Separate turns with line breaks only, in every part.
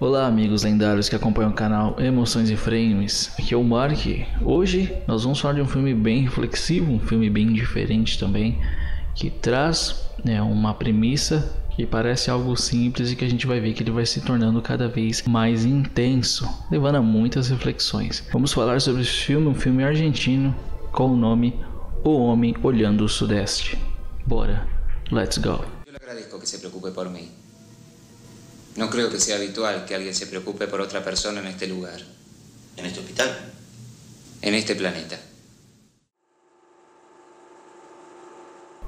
Olá, amigos lendários que acompanham o canal Emoções e Frames. Aqui é o Mark. Hoje nós vamos falar de um filme bem reflexivo, um filme bem diferente também, que traz né, uma premissa que parece algo simples e que a gente vai ver que ele vai se tornando cada vez mais intenso, levando a muitas reflexões. Vamos falar sobre esse filme, um filme argentino com o nome O Homem Olhando o Sudeste. Bora, let's go.
Yo le agradezco que se preocupe por mí. No creo que sea habitual que alguien se preocupe por otra persona en este lugar,
¿En este hospital?
en este planeta.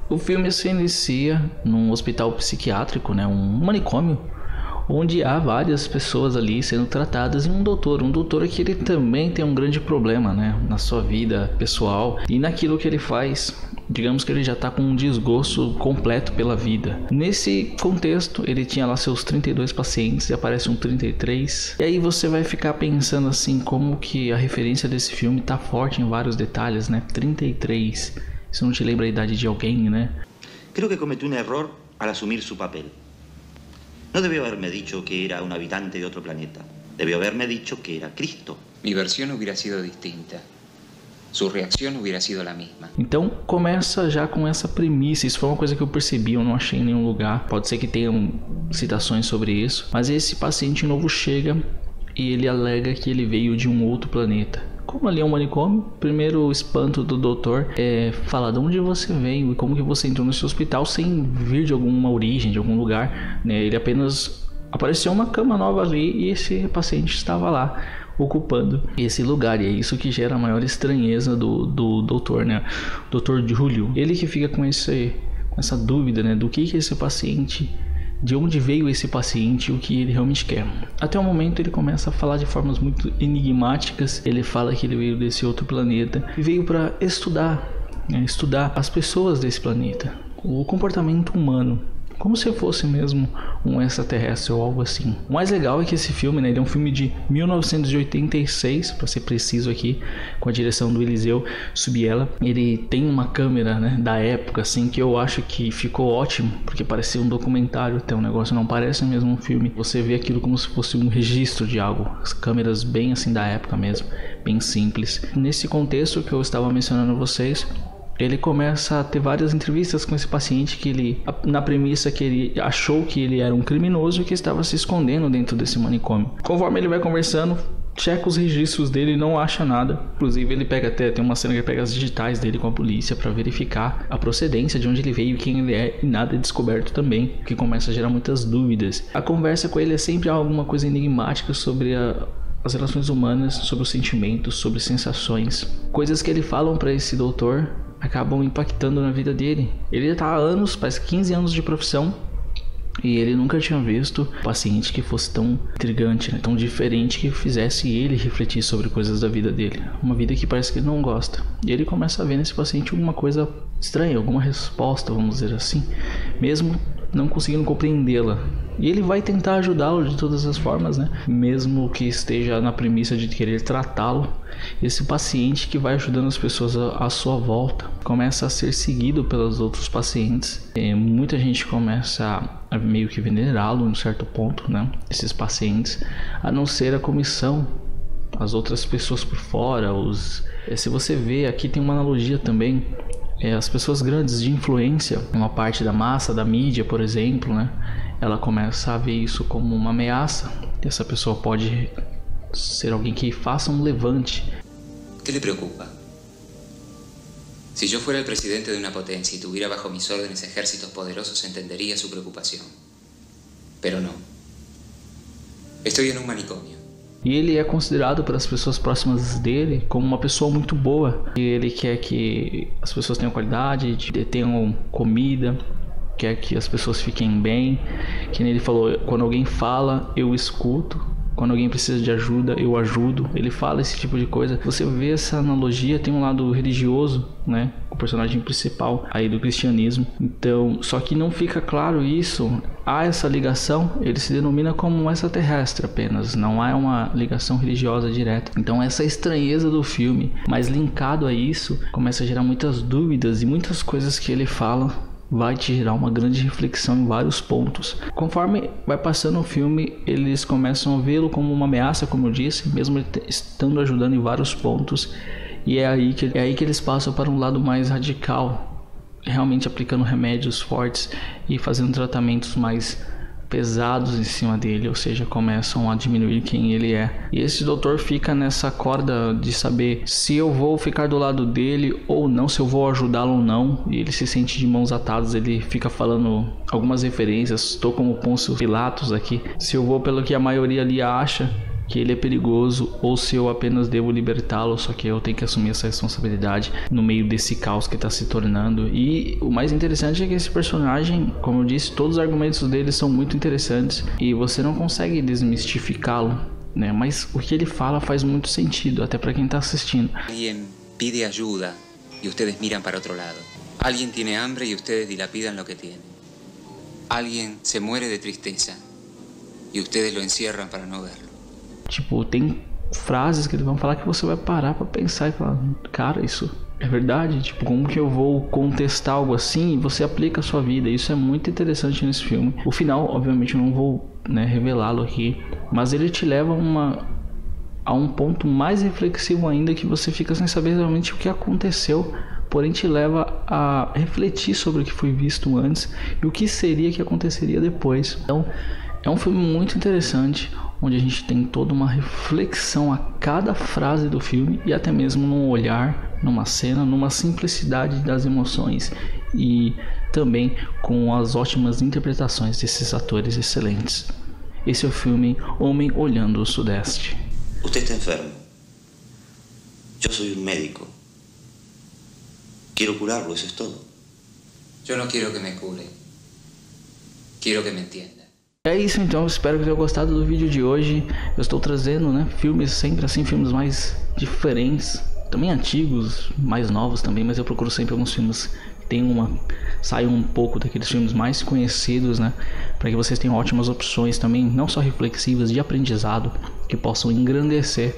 O filme se inicia num hospital psiquiátrico, né, um manicômio, onde há várias pessoas ali sendo tratadas e um doutor, um doutor que ele também tem um grande problema, né, na sua vida pessoal e naquilo que ele faz. Digamos que ele já está com um desgosto completo pela vida. Nesse contexto, ele tinha lá seus 32 pacientes e aparece um 33. E aí você vai ficar pensando assim como que a referência desse filme tá forte em vários detalhes, né? 33. Isso não te lembra a idade de alguém, né?
Creo que cometí un error al asumir su papel. No debió haberme dicho que era un habitante de otro planeta. Debió haberme dicho que era Cristo.
Mi versión hubiera sido distinta. Su reacción hubiera sido la misma.
Então começa já com essa premissa. Isso foi uma coisa que eu percebi, eu não achei em nenhum lugar. Pode ser que tenham citações sobre isso. Mas esse paciente novo chega e ele alega que ele veio de um outro planeta. Como ali é um manicômio, primeiro espanto do doutor é falar de onde você veio e como que você entrou nesse hospital sem vir de alguma origem, de algum lugar. Né? Ele apenas apareceu uma cama nova ali e esse paciente estava lá ocupando esse lugar e é isso que gera a maior estranheza do, do doutor, né? Doutor Júlio, ele que fica com esse com essa dúvida, né, do que que esse paciente de onde veio esse paciente o que ele realmente quer. Até o momento ele começa a falar de formas muito enigmáticas. Ele fala que ele veio desse outro planeta e veio para estudar, né, estudar as pessoas desse planeta, o comportamento humano. Como se fosse mesmo um extraterrestre ou algo assim. O mais legal é que esse filme, né, ele é um filme de 1986, para ser preciso aqui, com a direção do Eliseu Subiela. Ele tem uma câmera, né, da época, assim, que eu acho que ficou ótimo, porque parecia um documentário, até um negócio não parece mesmo um filme. Você vê aquilo como se fosse um registro de algo. As câmeras bem assim da época mesmo, bem simples. Nesse contexto que eu estava mencionando a vocês, ele começa a ter várias entrevistas com esse paciente que ele, na premissa que ele achou que ele era um criminoso e que estava se escondendo dentro desse manicômio. Conforme ele vai conversando, checa os registros dele e não acha nada. Inclusive ele pega até tem uma cena que ele pega as digitais dele com a polícia para verificar a procedência de onde ele veio, quem ele é e nada é descoberto também, que começa a gerar muitas dúvidas. A conversa com ele é sempre alguma coisa enigmática sobre a as relações humanas, sobre os sentimentos, sobre sensações, coisas que ele falam para esse doutor acabam impactando na vida dele. Ele está há anos, faz 15 anos de profissão, e ele nunca tinha visto um paciente que fosse tão intrigante, né? tão diferente que fizesse ele refletir sobre coisas da vida dele. Uma vida que parece que ele não gosta. E ele começa a ver nesse paciente alguma coisa estranha, alguma resposta, vamos dizer assim, mesmo não conseguindo compreendê-la. E ele vai tentar ajudá-lo de todas as formas, né? Mesmo que esteja na premissa de querer tratá-lo. Esse paciente que vai ajudando as pessoas à sua volta começa a ser seguido pelos outros pacientes. E muita gente começa a meio que venerá-lo em um certo ponto, né? Esses pacientes, a não ser a comissão, as outras pessoas por fora, os se você vê aqui tem uma analogia também as pessoas grandes de influência, uma parte da massa, da mídia, por exemplo, né? Ela começa a ver isso como uma ameaça. E essa pessoa pode ser alguém que faça um levante.
¿Qué le preocupa? Si yo fuera el presidente de una potencia y tuviera bajo mis órdenes ejércitos poderosos, entendería su preocupación. Pero no. Estoy en un manicomio.
E ele é considerado pelas pessoas próximas dele como uma pessoa muito boa. E ele quer que as pessoas tenham qualidade, tenham comida, quer que as pessoas fiquem bem. Que ele falou, quando alguém fala, eu escuto. Quando alguém precisa de ajuda, eu ajudo. Ele fala esse tipo de coisa. Você vê essa analogia, tem um lado religioso, né? O personagem principal aí do cristianismo. Então, só que não fica claro isso. Há essa ligação, ele se denomina como um extraterrestre apenas. Não há uma ligação religiosa direta. Então, essa estranheza do filme, mas linkado a isso, começa a gerar muitas dúvidas e muitas coisas que ele fala vai te gerar uma grande reflexão em vários pontos. Conforme vai passando o filme, eles começam a vê-lo como uma ameaça, como eu disse, mesmo estando ajudando em vários pontos. E é aí que, é aí que eles passam para um lado mais radical, realmente aplicando remédios fortes e fazendo tratamentos mais pesados em cima dele, ou seja, começam a diminuir quem ele é. E esse doutor fica nessa corda de saber se eu vou ficar do lado dele ou não, se eu vou ajudá-lo ou não. E ele se sente de mãos atadas, ele fica falando algumas referências. Estou como Pôncio Pilatos aqui. Se eu vou pelo que a maioria ali acha, que ele é perigoso ou se eu apenas devo libertá-lo, só que eu tenho que assumir essa responsabilidade no meio desse caos que está se tornando. E o mais interessante é que esse personagem, como eu disse, todos os argumentos dele são muito interessantes e você não consegue desmistificá-lo, né? Mas o que ele fala faz muito sentido, até para quem está assistindo.
Alguém pede ajuda e vocês miram para outro lado. Alguém tem hambre e vocês dilapidam o que tem. Alguém se muere de tristeza e vocês lo encierran para não verlo.
Tipo, tem frases que eles vão falar que você vai parar para pensar e falar, cara, isso é verdade? Tipo, como que eu vou contestar algo assim e você aplica a sua vida? Isso é muito interessante nesse filme. O final, obviamente, eu não vou né, revelá-lo aqui, mas ele te leva uma, a um ponto mais reflexivo ainda que você fica sem saber realmente o que aconteceu, porém te leva a refletir sobre o que foi visto antes e o que seria que aconteceria depois. Então, é um filme muito interessante, onde a gente tem toda uma reflexão a cada frase do filme e até mesmo num olhar, numa cena, numa simplicidade das emoções e também com as ótimas interpretações desses atores excelentes. Esse é o filme Homem Olhando o Sudeste.
Você está enfermo. Eu sou um médico. Quero curá-lo, isso é tudo.
Eu não quero que me cure. Quero que me entenda.
É isso então, espero que tenham gostado do vídeo de hoje. Eu estou trazendo, né, filmes sempre assim, filmes mais diferentes, também antigos, mais novos também, mas eu procuro sempre alguns filmes tenham uma saiam um pouco daqueles filmes mais conhecidos, né, para que vocês tenham ótimas opções também, não só reflexivas, de aprendizado, que possam engrandecer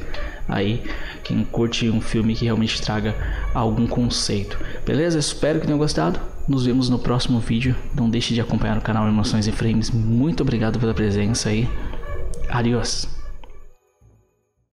aí quem curte um filme que realmente traga algum conceito. Beleza? Espero que tenham gostado. Nos vemos no próximo vídeo. Não deixe de acompanhar o canal Emoções e Frames. Muito obrigado pela presença aí. Adiós.